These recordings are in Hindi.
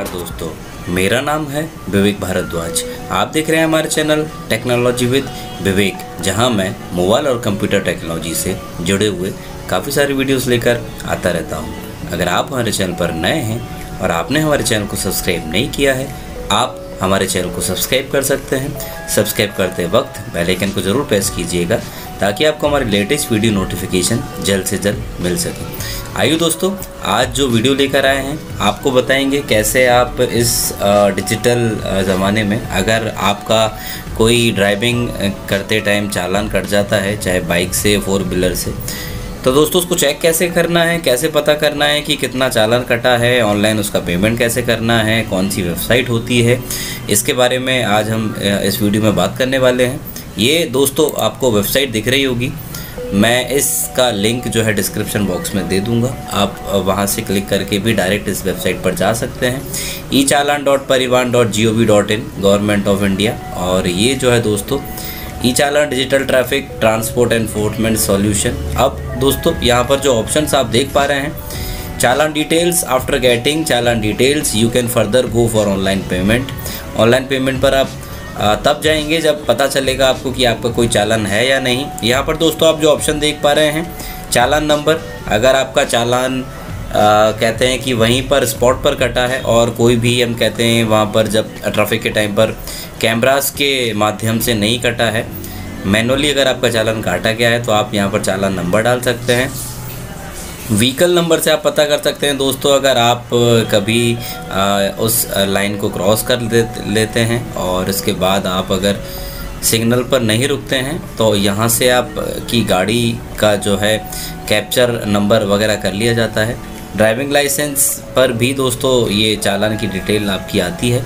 नमस्कार दोस्तों, मेरा नाम है विवेक भारद्वाज। आप देख रहे हैं हमारे चैनल टेक्नोलॉजी विद विवेक, जहाँ मैं मोबाइल और कंप्यूटर टेक्नोलॉजी से जुड़े हुए काफ़ी सारी वीडियोस लेकर आता रहता हूँ। अगर आप हमारे चैनल पर नए हैं और आपने हमारे चैनल को सब्सक्राइब नहीं किया है, आप हमारे चैनल को सब्सक्राइब कर सकते हैं। सब्सक्राइब करते वक्त बेल आइकन को ज़रूर प्रेस कीजिएगा, ताकि आपको हमारे लेटेस्ट वीडियो नोटिफिकेशन जल्द से जल्द मिल सके। आइए दोस्तों आज जो वीडियो लेकर आए हैं, आपको बताएँगे कैसे आप इस डिजिटल ज़माने में अगर आपका कोई ड्राइविंग करते टाइम चालान कट जाता है, चाहे बाइक से फोर व्हीलर से तो दोस्तों उसको चेक कैसे करना है, कैसे पता करना है कि कितना चालान कटा है ऑनलाइन उसका पेमेंट कैसे करना है कौन सी वेबसाइट होती है, इसके बारे में आज हम इस वीडियो में बात करने वाले हैं। ये दोस्तों आपको वेबसाइट दिख रही होगी मैं इसका लिंक जो है डिस्क्रिप्शन बॉक्स में दे दूँगा। आप वहाँ से क्लिक करके भी डायरेक्ट इस वेबसाइट पर जा सकते हैं। E challan dot parivahan dot G O V dot in government of India और ये जो है दोस्तों e challan digital traffic transport enforcement solution अब दोस्तों, यहाँ पर जो ऑप्शन आप देख पा रहे हैं challan details after getting challan details you can further go for online payment online payment पर आप तब जाएँगे जब पता चलेगा आपको कि आपका कोई चालान है या नहीं। यहाँ पर दोस्तों आप जो ऑप्शन देख पा रहे हैं चालान नंबर अगर आपका चालान आ, कहते हैं कि वहीं पर स्पॉट पर कटा है और कोई भी हम कहते हैं वहाँ पर जब ट्रैफ़िक के टाइम पर कैमरास के माध्यम से नहीं कटा है मैनुअली अगर आपका चालान काटा गया है तो आप यहाँ पर चालान नंबर डाल सकते हैं। व्हीकल नंबर से आप पता कर सकते हैं। दोस्तों अगर आप कभी आ, उस लाइन को क्रॉस कर ले, लेते हैं और इसके बाद आप अगर सिग्नल पर नहीं रुकते हैं तो यहाँ से आप की गाड़ी का जो है कैप्चर नंबर वगैरह कर लिया जाता है। ड्राइविंग लाइसेंस पर भी दोस्तों ये चालान की डिटेल आपकी आती है।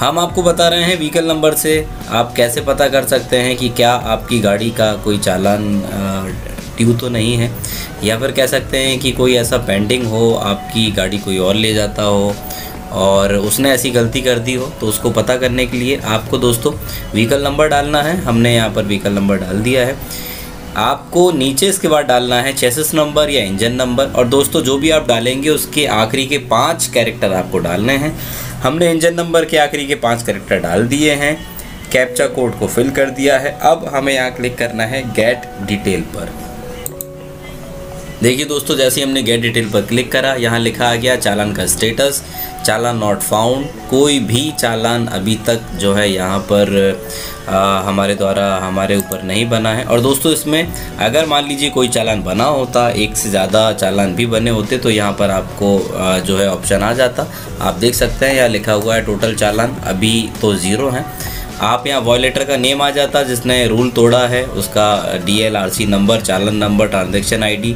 हम आपको बता रहे हैं व्हीकल नंबर से आप कैसे पता कर सकते हैं कि क्या आपकी गाड़ी का कोई चालान ड्यू तो नहीं है। या फिर कह सकते हैं कि कोई ऐसा पेंडिंग हो, आपकी गाड़ी कोई और ले जाता हो और उसने ऐसी गलती कर दी हो तो उसको पता करने के लिए आपको दोस्तों व्हीकल नंबर डालना है। हमने यहाँ पर व्हीकल नंबर डाल दिया है। आपको नीचे इसके बाद डालना है चेसिस नंबर या इंजन नंबर और दोस्तों जो भी आप डालेंगे उसके आखिरी के पाँच कैरेक्टर आपको डालने हैं। हमने इंजन नंबर के आखिरी के पाँच कैरेक्टर डाल दिए हैं। कैप्चा कोड को फिल कर दिया है। अब हमें यहाँ क्लिक करना है गेट डिटेल पर। देखिए दोस्तों जैसे ही हमने गेट डिटेल पर क्लिक करा यहाँ लिखा आ गया चालान का स्टेटस चालान नॉट फाउंड कोई भी चालान अभी तक जो है यहाँ पर आ, हमारे द्वारा हमारे ऊपर नहीं बना है। और दोस्तों इसमें अगर मान लीजिए कोई चालान बना होता एक से ज़्यादा चालान भी बने होते तो यहाँ पर आपको आ, जो है ऑप्शन आ जाता। आप देख सकते हैं यहाँ लिखा हुआ है टोटल चालान अभी तो ज़ीरो हैं। आप यहाँ वॉयलेटर का नेम आ जाता जिसने रूल तोड़ा है उसका D L R C number challan number transaction I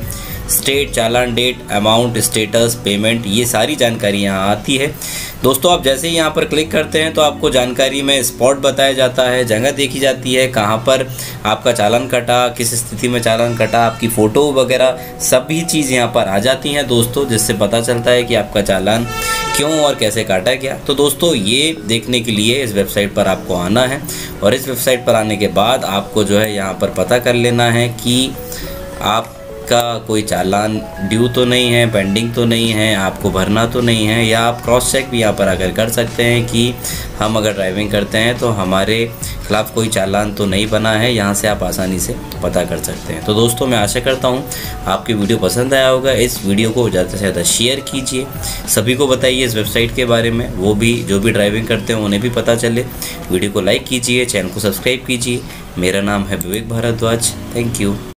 state, challan date amount status payment ये सारी जानकारी यहाँ आती है। दोस्तों, आप जैसे ही यहाँ पर क्लिक करते हैं तो आपको जानकारी में स्पॉट बताया जाता है, जगह देखी जाती है, कहाँ पर आपका चालान कटा, किस स्थिति में चालान कटा, आपकी फ़ोटो वगैरह, सभी चीज़ यहाँ पर आ जाती हैं दोस्तों, जिससे पता चलता है कि आपका चालान क्यों और कैसे काटा गया। तो दोस्तों, ये देखने के लिए इस वेबसाइट पर आपको आना है और इस वेबसाइट पर आने के बाद आपको जो है यहाँ पर पता कर लेना है कि आप का कोई चालान ड्यू तो नहीं है पेंडिंग तो नहीं है, आपको भरना तो नहीं है, या आप क्रॉस चेक भी यहाँ पर अगर कर सकते हैं कि हम अगर ड्राइविंग करते हैं तो हमारे खिलाफ़ कोई चालान तो नहीं बना है, यहाँ से आप आसानी से पता कर सकते हैं। तो दोस्तों, मैं आशा करता हूँ आपकी वीडियो पसंद आया होगा। इस वीडियो को ज़्यादा से ज़्यादा शेयर कीजिए। सभी को बताइए इस वेबसाइट के बारे में। वो भी, जो भी ड्राइविंग करते हैं, उन्हें भी पता चले। वीडियो को लाइक कीजिए चैनल को सब्सक्राइब कीजिए। मेरा नाम है विवेक भारद्वाज। Thank you